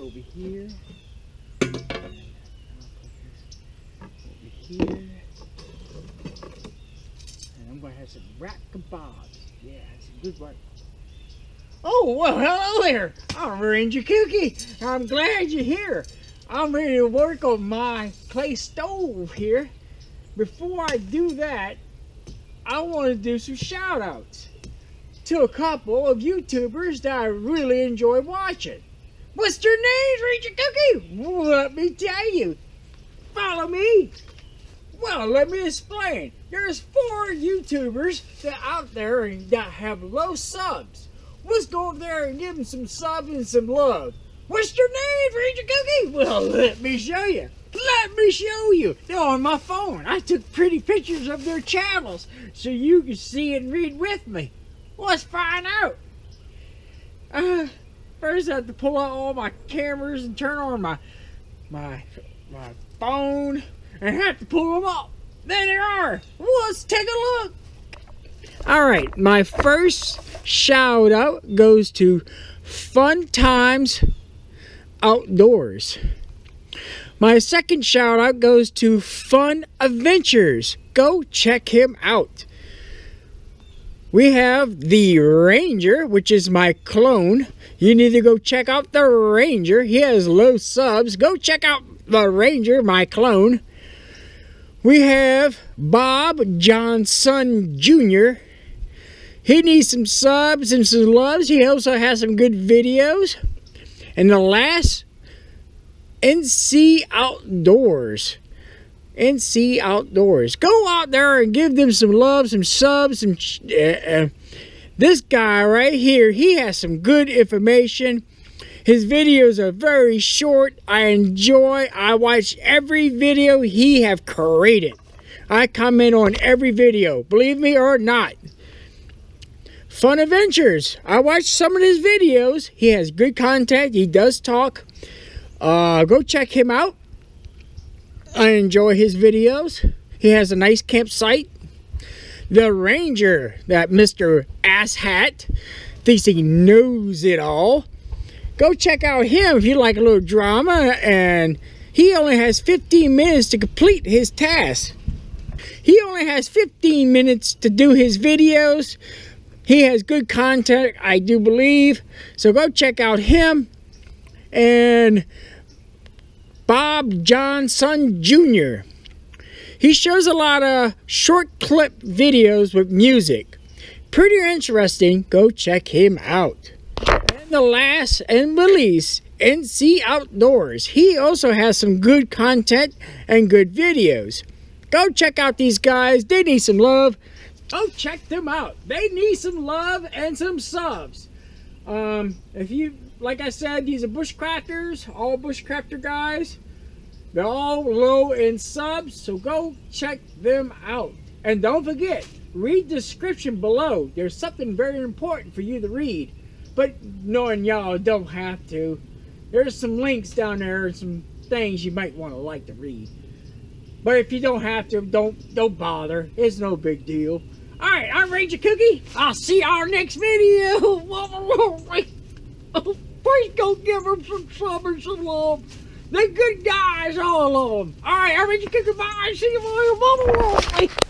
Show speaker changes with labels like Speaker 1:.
Speaker 1: over here. Here. And I'm gonna have some rat kebabs. Yeah, it's a good work. Oh, well, hello there. I'm Ranger Kooky. I'm glad you're here. I'm ready to work on my clay stove here. Before I do that, I want to do some shout outs to a couple of YouTubers that I really enjoy watching. What's their names, Ranger Kooky? Let me tell you. Follow me. Well, let me explain. There's four YouTubers that out there and that have low subs. Let's go over there and give them some subs and some love. What's your name, Ranger Kooky? Well, let me show you. Let me show you. They're on my phone. I took pretty pictures of their channels so you can see and read with me. Let's find out. Uh, first I have to pull out all my cameras and turn on my my my phone and have to pull them up. There they are. Let's take a look. All right, my first shout out goes to Fun Times Outdoors. My second shout out goes to Fun Adventures. Go check him out. We have the Ranger, which is my clone. You need to go check out the Ranger. He has low subs. Go check out the Ranger, my clone. We have Bob Johnson Jr. He needs some subs and some loves. He also has some good videos. And the last, NC Outdoors. NC Outdoors. Go out there and give them some love, some subs, some. Uh, uh, this guy right here, he has some good information. His videos are very short. I enjoy. I watch every video he have created. I comment on every video, believe me or not. Fun Adventures. I watch some of his videos. He has good content. He does talk. Uh, go check him out. I enjoy his videos. He has a nice campsite. The Ranger, that Mr. Asshat, thinks he knows it all. Go check out him if you like a little drama. And he only has 15 minutes to complete his task. He only has 15 minutes to do his videos. He has good content, I do believe. So go check out him and Bob Johnson Jr. He shows a lot of short clip videos with music. Pretty interesting. Go check him out. And the last and least, NC Outdoors. He also has some good content and good videos. Go check out these guys. They need some love. Go check them out. They need some love and some subs. Um, if you, like I said, these are bushcrafters, all bushcrafter guys. They're all low in subs, so go check them out. And don't forget, read the description below. There's something very important for you to read. But knowing y'all don't have to, there's some links down there and some things you might want to like to read. But if you don't have to, don't don't bother. It's no big deal. Alright, I'm Ranger Kooky. I'll see y'all next video. Please go give them some and some love. They're good guys, all of them. Alright, I'm Ranger Kooky. Bye. See you later.